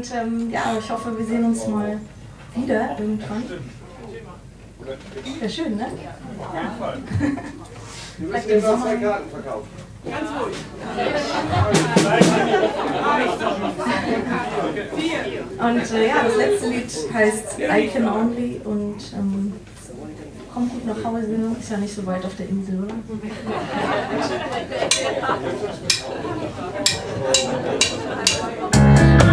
Und ähm, ja, ich hoffe, wir sehen uns mal wieder irgendwann. Wäre schön, ne? Ja. Zwei Karten verkaufen. Ganz ruhig. Und äh, ja, das letzte Lied heißt I Can Only und ähm, kommt gut nach Hause, ist ja nicht so weit auf der Insel, oder?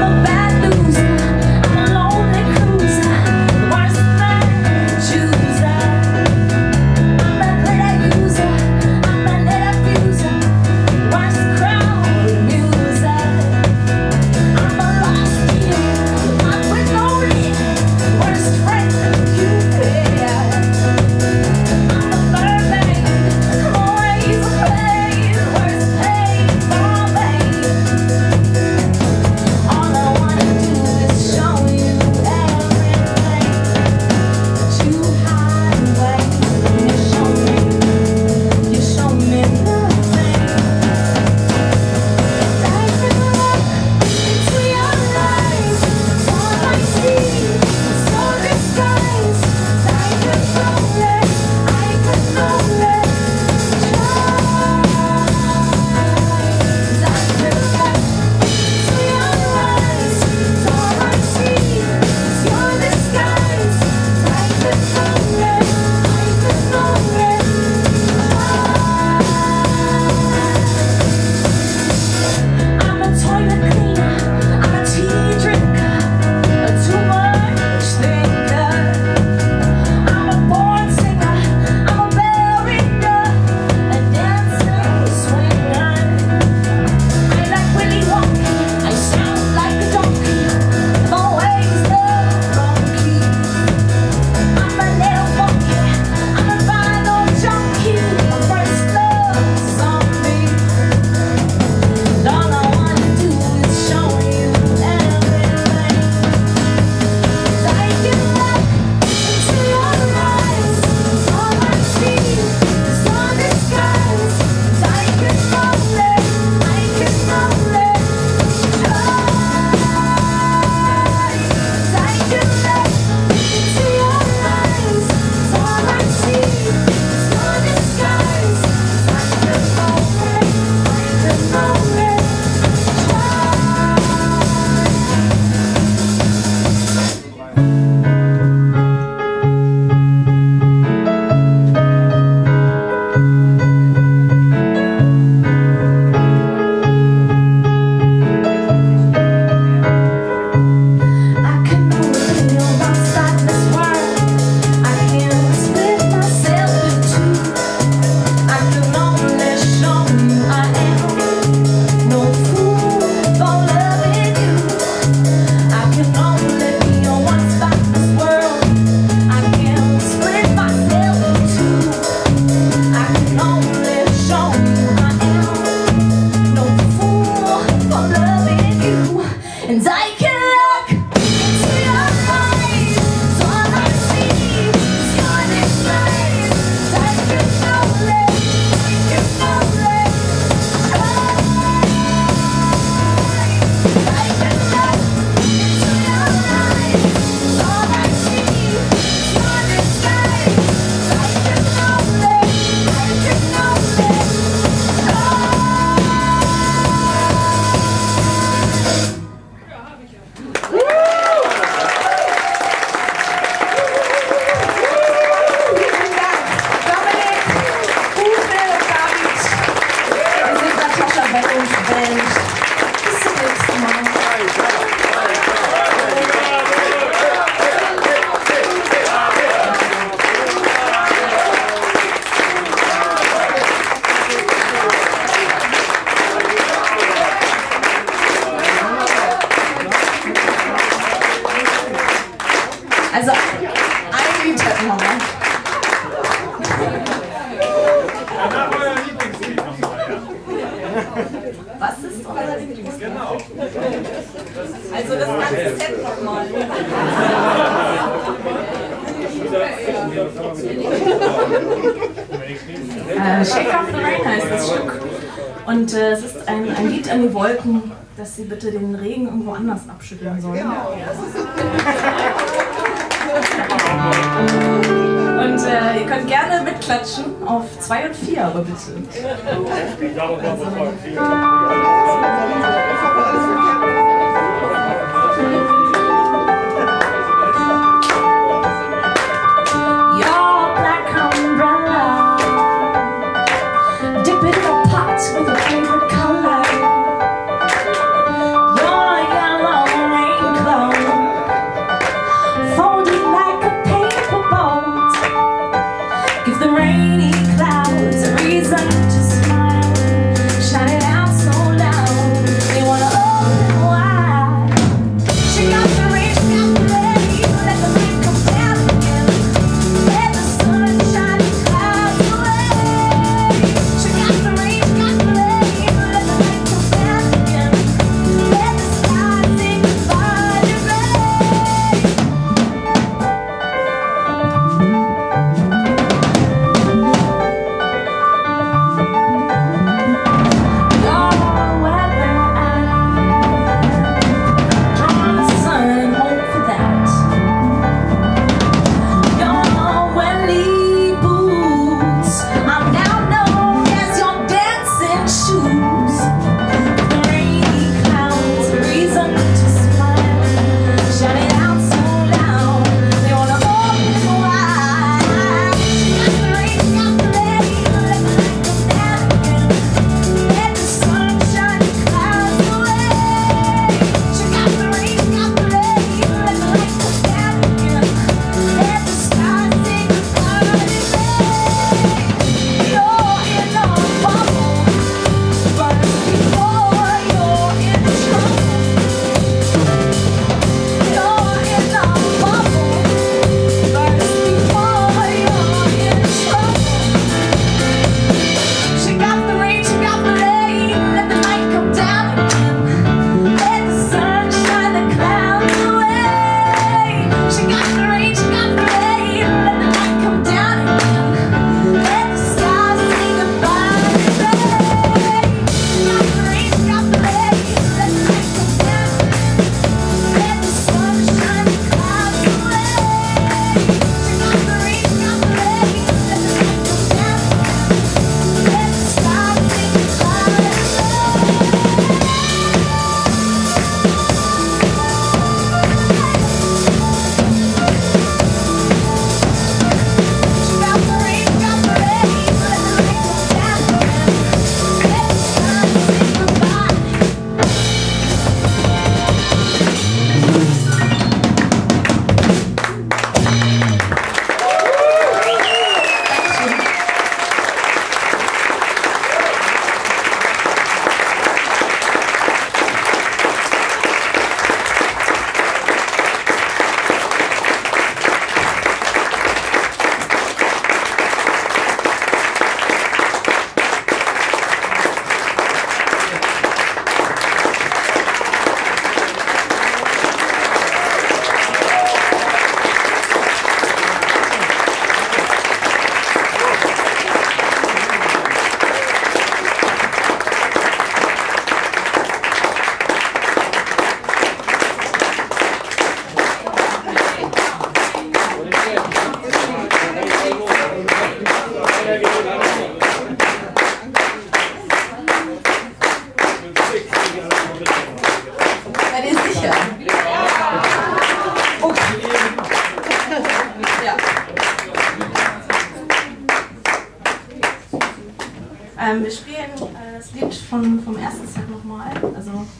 I'm a heißt das Stück. Und äh, es ist ein, ein Lied an die Wolken, dass sie bitte den Regen irgendwo anders abschütteln sollen. Genau. Und äh, ihr könnt gerne mitklatschen auf 2 und 4, aber bitte.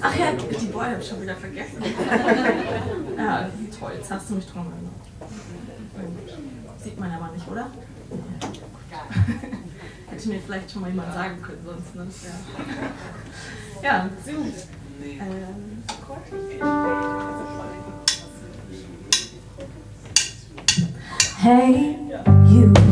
Ach ja, die Bäume habe ich schon wieder vergessen. ja, toll, jetzt hast du mich dran erinnert. Sieht man aber nicht, oder? Hätte mir vielleicht schon mal jemand sagen können, sonst. Ne? Ja, ja gut. Ähm, Hey, you.